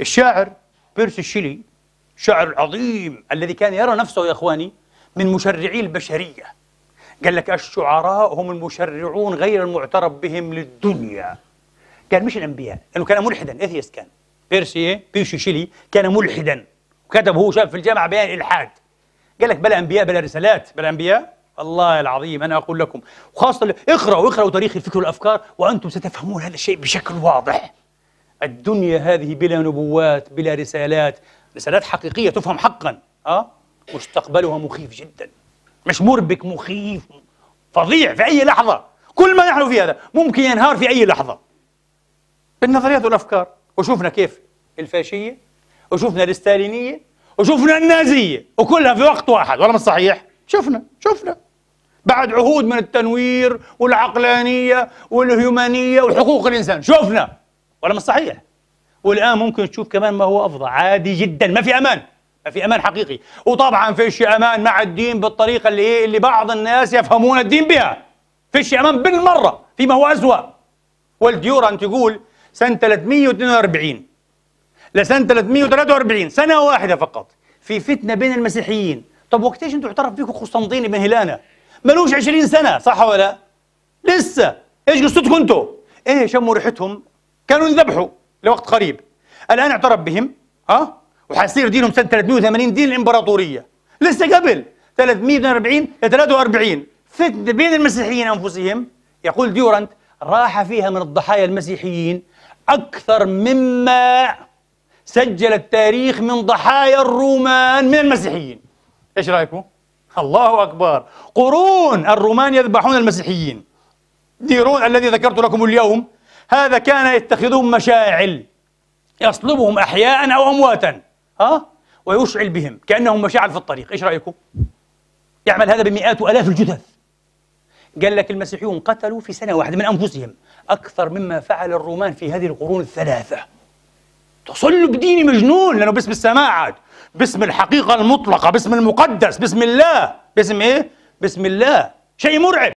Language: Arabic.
الشاعر بيرسي شيلي شاعر عظيم الذي كان يرى نفسه يا إخواني من مشرعي البشرية. قال لك الشعراء هم المشرعون غير المعترف بهم للدنيا. قال مش الأنبياء لأنه كان ملحدا أثيست كان. بيرسي إيه؟ بيرسي شيلي كان ملحدا. وكتب هو شاب في الجامعة بيان الالحاد قال لك بلا أنبياء بلا رسالات بلا أنبياء؟ الله العظيم أنا أقول لكم وخاصه اقرأوا اقرأوا تاريخ الفكر والأفكار وأنتم ستفهمون هذا الشيء بشكل واضح. الدنيا هذه بلا نبوات بلا رسالات. رسالات حقيقية تفهم حقا آه؟ مستقبلها مخيف جدا. مش مربك مخيف فظيع في أي لحظة. كل ما نحن في هذا ممكن ينهار في أي لحظة. بالنظريات والأفكار. وشوفنا كيف الفاشية وشوفنا الستالينية وشوفنا النازية. وكلها في وقت واحد. ولا مش صحيح. شفنا شفنا. بعد عهود من التنوير والعقلانية والهيومانية وحقوق الإنسان. شفنا. ولا مش صحيح. والآن ممكن تشوف كمان ما هو أفضل. عادي جدا. ما في أمان. ما في أمان حقيقي. وطبعا فيش أمان مع الدين بالطريقة اللي إيه اللي بعض الناس يفهمون الدين بها. فيش أمان بالمرة. فيما هو أسوأ. والديورانت يقول سنة 342 لسنه 343 سنة واحدة فقط. في فتنة بين المسيحيين. طب وقتيش أنتم اعترف فيكم قسطنطين بن هيلانا ملوش 20 سنة. صح ولا لسه. إيش قصتكم أنتم إيه شموا ريحتهم. كانوا ينذبحوا لوقت قريب. الآن اعترف بهم ها؟ وحيصير دينهم سنة 380 دين الإمبراطورية. لسه قبل 340 ل 43 فتنه بين المسيحيين أنفسهم يقول ديورانت راح فيها من الضحايا المسيحيين أكثر مما سجل التاريخ من ضحايا الرومان من المسيحيين. إيش رأيكم؟ الله أكبر. قرون الرومان يذبحون المسيحيين. نيرون الذي ذكرت لكم اليوم هذا كان يتخذهم مشاعل يصلبهم احياء أو امواتا ها؟ ويشعل بهم كأنهم مشاعل في الطريق. إيش رأيكم؟ يعمل هذا بمئات وآلاف الجثث. قال لك المسيحيون قتلوا في سنة واحدة من أنفسهم أكثر مما فعل الرومان في هذه القرون الثلاثة. تصلب ديني مجنون لأنه باسم السماء عاد. باسم الحقيقة المطلقة باسم المقدس باسم الله. باسم إيه؟ باسم الله. شيء مرعب.